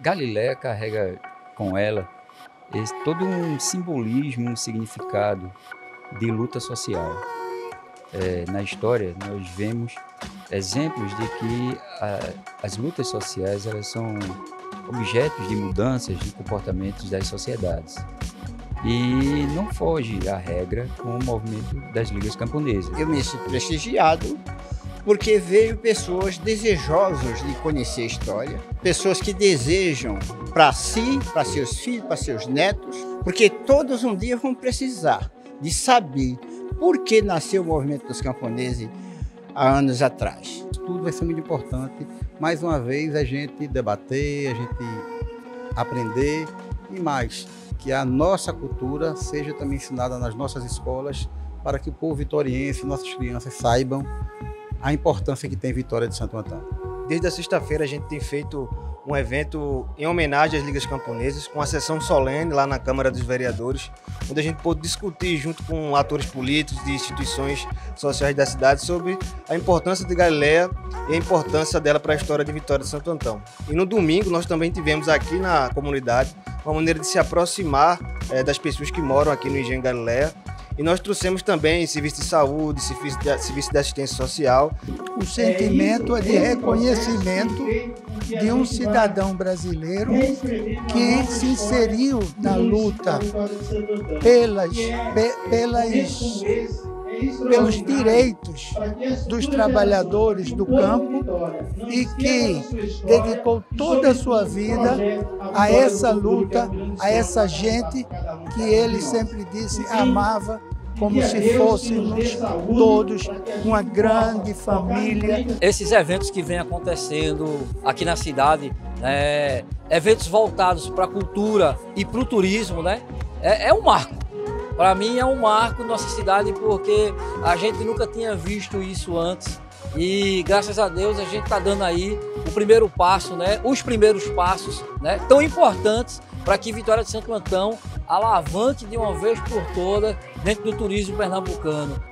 Galiléia carrega com ela esse, todo um simbolismo, um significado de luta social. É, na história, nós vemos exemplos de que a, as lutas sociais elas são objetos de mudanças de comportamentos das sociedades. E não foge à regra com o movimento das ligas camponesas. Eu me sinto prestigiado porque vejo pessoas desejosas de conhecer a história, pessoas que desejam para si, para seus filhos, para seus netos, porque todos um dia vão precisar de saber por que nasceu o movimento dos camponeses há anos atrás. Tudo vai ser muito importante. Mais uma vez, a gente debater, a gente aprender e mais, que a nossa cultura seja também ensinada nas nossas escolas para que o povo vitoriense, nossas crianças saibam a importância que tem Vitória de Santo Antônio. Desde a sexta-feira a gente tem feito um evento em homenagem às ligas camponesas, com a sessão solene lá na Câmara dos Vereadores, onde a gente pôde discutir junto com atores políticos de instituições sociais da cidade sobre a importância de Galileia e a importância dela para a história de Vitória de Santo Antão. E no domingo nós também tivemos aqui na comunidade uma maneira de se aproximar é, das pessoas que moram aqui no Engenho Galileia e nós trouxemos também serviço de saúde, serviço de, serviço de assistência social. O sentimento é de reconhecimento de um cidadão brasileiro que se inseriu na luta pelas, pelas pelos direitos dos trabalhadores do campo e que dedicou toda a sua vida a essa luta, a essa gente que ele sempre disse amava como se fôssemos todos uma grande família. Esses eventos que vêm acontecendo aqui na cidade, né, eventos voltados para a cultura e para o turismo, né, é, é um marco. Para mim é um marco nossa cidade porque a gente nunca tinha visto isso antes. E graças a Deus a gente está dando aí o primeiro passo, né? Os primeiros passos, né? Tão importantes para que Vitória de Santo Antão alavanque de uma vez por todas dentro do turismo pernambucano.